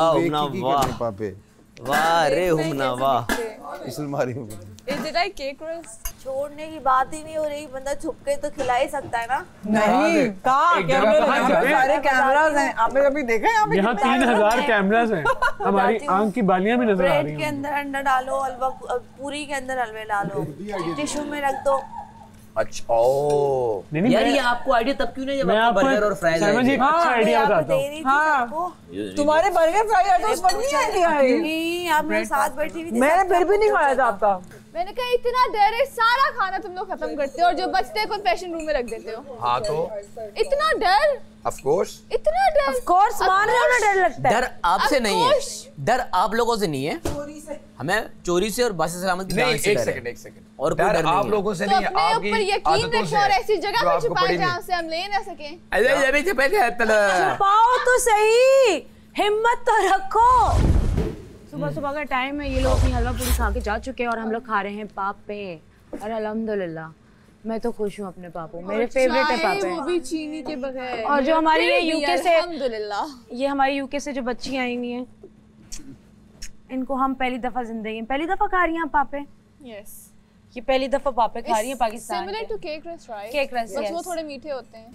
वाह हुमना वाह। पापे वाह रे हुमना वाह? छोड़ने की बात ही नहीं हो रही बंदा छुप के तो खिला ही सकता है ना? नहीं कहाँ एक जगह कैमरे कहाँ यहाँ पे जाए? सारे कैमरास हैं। आपने कभी देखा है यहाँ पे यहाँ तीन हज़ार हैं? कैमरास हैं। हमारी आँख की बालियाँ भी नज़र आ रही ब्रेड के अंदर अंडा डालो हलवा पूरी के अंदर हलवे डालो। टिश्यू में रख दो। अच्छा ओ नहीं नहीं यार ये आपको आइडिया तब क्यों नहीं जब मैं आपको बर्गर और फ्राइज शर्मा जी हाँ, अच्छा आइडिया बताता दे हूँ। हाँ। तुम्हारे बर्गर फ्राइड आइटम्स पर नहीं आइडिया है नहीं आप मेरे साथ बैठी हुई थी मैंने फिर भी नहीं खाया था आपका। मैंने कहा इतना डर है सारा खाना तुम लोग खत्म करते हो और जो बचते हैं कन्फेशन रूम में रख देते हो। हाँ तो इतना डर? ऑफ़ कोर्स इतना डर? Of course, मान रहे हो ना डर लगता है। डर आपसे नहीं है। डर आप लोगों से नहीं है। हमें चोरी से और बासी सलामत की नहीं एक सेकंड एक सेकंड और कोई डर आप लोगों से तो नहीं आपकी यकीन रखो और ऐसी जगह पर छुपाए जहाँ। से हम ले ना सके। अरे ये भी छुपे थे तला पाओ तो सही। हिम्मत तो रखो। सुबह सुबह का टाइम है ये लोग अपनी हलवा पूरी खा के जा चुके हैं और हम लोग खा रहे हैं पापे। और अलहमदुल्ला मैं तो खुश हूँ अपने पापो। मेरे फेवरेट है चाय, वो भी चीनी के बगैर। और जो हमारी ये फिर से- अल्हम्दुलिल्लाह। ये हमारी यूके से जो बच्ची आई हुई हैं इनको हम पहली दफ़ा ज़िंदगी में पहली दफ़ा खा रही हैं आप पापे? यस ये पहली दफ़ा पापे खा रही हैं Pakistan similar. To cake rusk right Cake Rust, बस वो थोड़े मीठे होते हैं।